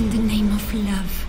In the name of love.